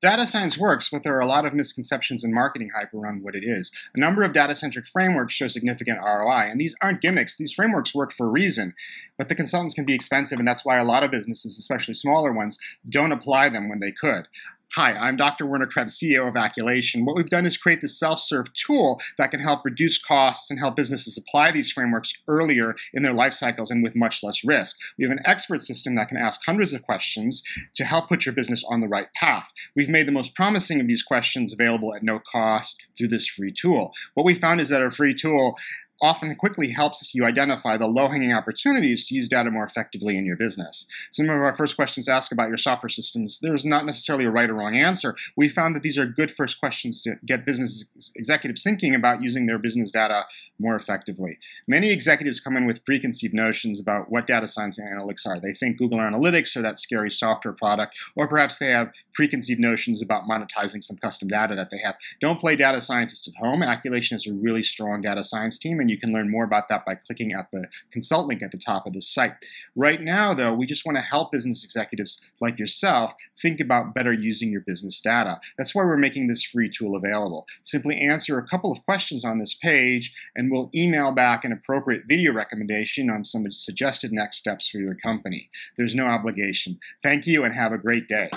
Data science works, but there are a lot of misconceptions and marketing hype around what it is. A number of data-centric frameworks show significant ROI, and these aren't gimmicks. These frameworks work for a reason, but the consultants can be expensive, and that's why a lot of businesses, especially smaller ones, don't apply them when they could. Hi, I'm Dr. Werner Krebs, CEO of Acculation. What we've done is create this self-serve tool that can help reduce costs and help businesses apply these frameworks earlier in their life cycles and with much less risk. We have an expert system that can ask hundreds of questions to help put your business on the right path. We've made the most promising of these questions available at no cost through this free tool. What we found is that our free tool often quickly helps you identify the low-hanging opportunities to use data more effectively in your business. Some of our first questions ask about your software systems. There's not necessarily a right or wrong answer. We found that these are good first questions to get business executives thinking about using their business data more effectively. Many executives come in with preconceived notions about what data science and analytics are. They think Google Analytics are that scary software product, or perhaps they have preconceived notions about monetizing some custom data that they have. Don't play data scientist at home. Acculation is a really strong data science team, you can learn more about that by clicking at the consult link at the top of the site. Right now, though, we just want to help business executives like yourself think about better using your business data. That's why we're making this free tool available. Simply answer a couple of questions on this page, and we'll email back an appropriate video recommendation on some suggested next steps for your company. There's no obligation. Thank you and have a great day.